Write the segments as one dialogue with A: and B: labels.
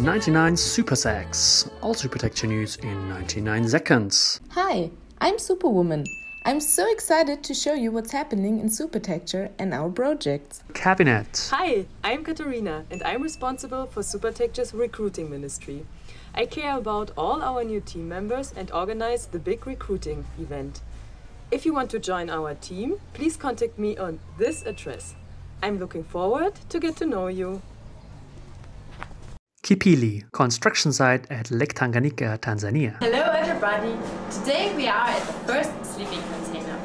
A: 99 Super Secs. All Supertecture news in 99 seconds.
B: Hi, I'm Superwoman. I'm so excited to show you what's happening in Supertecture and our projects.
A: Cabinet.
C: Hi, I'm Katarina and I'm responsible for Supertecture's recruiting ministry. I care about all our new team members and organize the big recruiting event. If you want to join our team, please contact me on this address. I'm looking forward to get to know you.
A: Kipili, construction site at Lake Tanganyika, Tanzania.
D: Hello everybody! Today we are at the first sleeping container.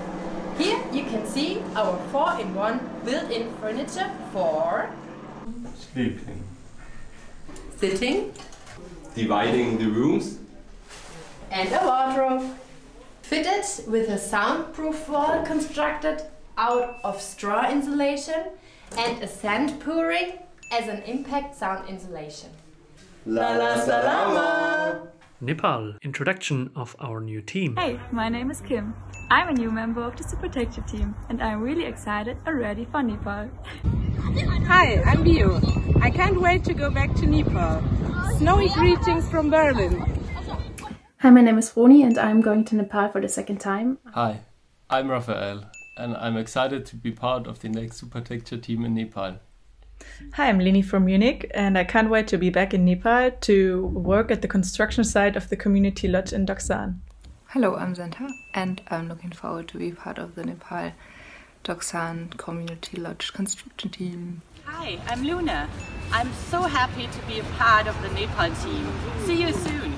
D: Here you can see our 4-in-1 built-in furniture for
E: Sleeping.
D: sitting
E: Dividing the rooms.
D: and a wardrobe. Fitted with a soundproof wall constructed out of straw insulation and a sand pouring as an impact sound insulation.
E: La la salama.
A: Nepal, introduction of our new team.
F: Hey, my name is Kim. I'm a new member of the Supertecture team and I'm really excited and ready for Nepal.
G: Hi, I'm Bio. I can't wait to go back to Nepal. Snowy greetings from Berlin.
H: Hi, my name is Roni and I'm going to Nepal for the second time.
I: Hi, I'm Raphael, and I'm excited to be part of the next Super Supertecture team in Nepal.
J: Hi, I'm Lini from Munich, and I can't wait to be back in Nepal to work at the construction site of the community lodge in Doksan.
K: Hello, I'm Zenta, and I'm looking forward to be part of the Nepal Doksan Community Lodge construction team.
L: Hi, I'm Luna. I'm so happy to be a part of the Nepal team. See you soon.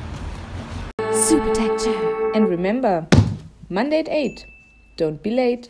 B: Super Supertecture. And remember, Monday at 8. Don't be late.